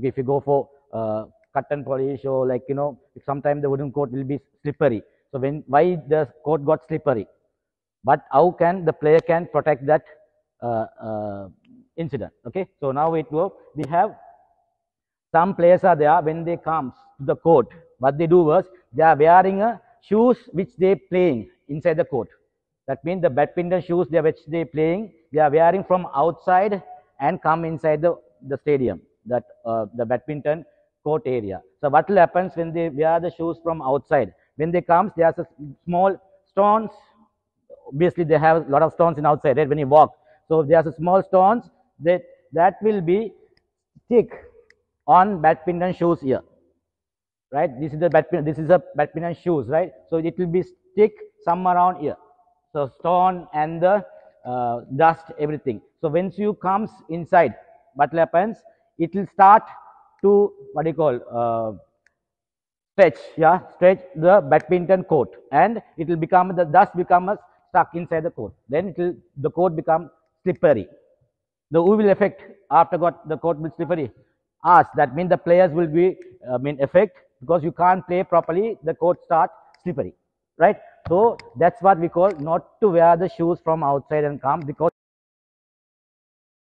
Okay, if you go for uh, cut and polish or like you know, sometimes the wooden court will be slippery. So when why the court got slippery? But how can the player can protect that uh, uh, incident? Okay, so now it will we have some players are there when they comes to the court. What they do was they are wearing a shoes which they playing inside the court. That means the badminton shoes they which they playing they are wearing from outside and come inside the the stadium that uh, the badminton court area. So what will happens when they wear the shoes from outside? When they comes, there's a small stones. Obviously, they have a lot of stones in outside, right? When you walk, so there's a small stones that that will be thick on badminton shoes here, right? This is the badminton. This is a badminton shoes, right? So it will be thick some around here. So stone and the uh, dust, everything. So once you comes inside, what will happens? It will start to what do you call uh, stretch yeah stretch the badminton court. And it will become the dust becomes stuck inside the court. Then it will the court become slippery. The will affect after got the court will slippery. Us that means the players will be uh, mean affect because you can't play properly the court start slippery. Right? So that's what we call not to wear the shoes from outside and come because